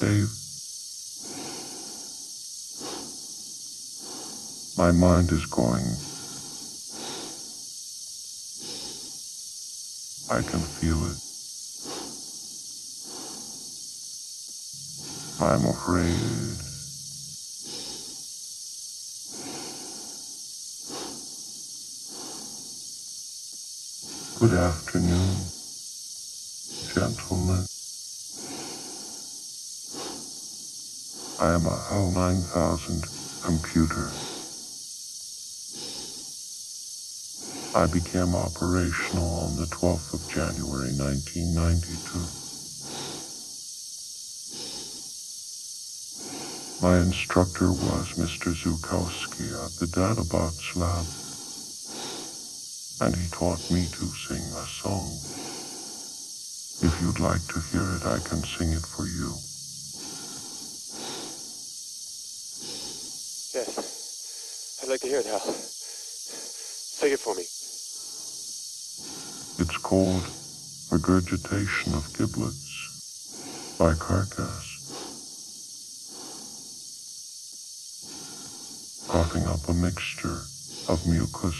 Dave, my mind is going. I can feel it. I'm afraid. Good afternoon, gentlemen. I am a HAL 9000 computer. I became operational on the 12th of January 1992. My instructor was Mr. Zukowski at the Dadabots lab, and he taught me to sing a song. If you'd like to hear it, I can sing it for you. Yes. I'd like to hear it, Hal. Sing it for me. It's called Regurgitation of Giblets by Carcass. Coughing up a mixture of mucus,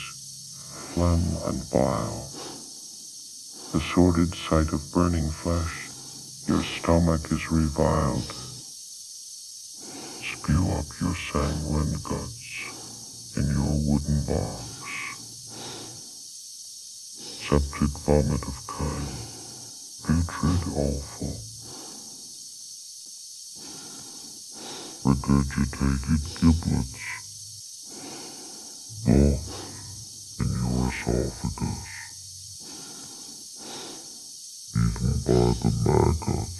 phlegm, and bile. The sordid sight of burning flesh, your stomach is reviled. Spew up your sanguine guts in your wooden box. Septic vomit of chyme, putrid offal. Regurgitated giblets. Moth in your esophagus. Eaten by the maggots.